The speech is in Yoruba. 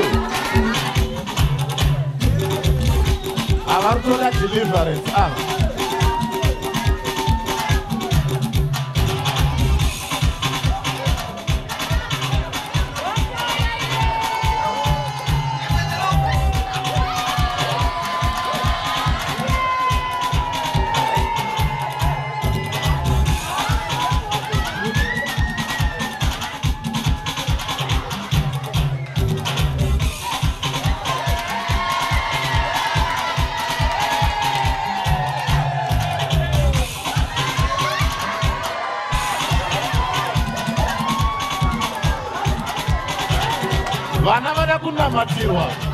ètò àwọn tó láti deliverance àrùn. vana vada kunamatiwa